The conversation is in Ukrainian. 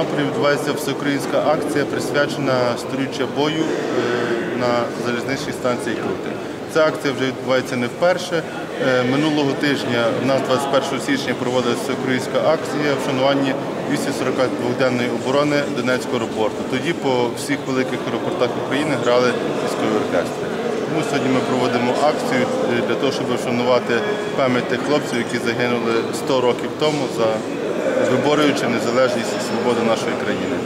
Тернополі відбувається всеукраїнська акція, присвячена сторіччя бою е, на залізничній станції Крути. Ця акція вже відбувається не вперше. Е, Минулого тижня у нас 21 січня проводилася всеукраїнська акція вшанування 242-денної оборони Донецького аеропорту. Тоді по всіх великих аеропортах України грали військові оркестри. Тому сьогодні ми проводимо акцію е, для того, щоб вшанувати пам'ять тих хлопців, які загинули 100 років тому за виборюючи незалежність і свободу нашої країни.